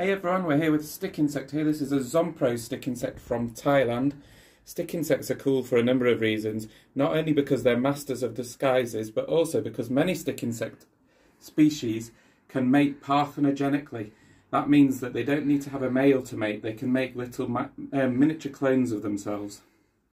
Hey everyone, we're here with stick insect here. This is a Zompro stick insect from Thailand. Stick insects are cool for a number of reasons, not only because they're masters of disguises, but also because many stick insect species can mate parthenogenically. That means that they don't need to have a male to mate, they can make little um, miniature clones of themselves.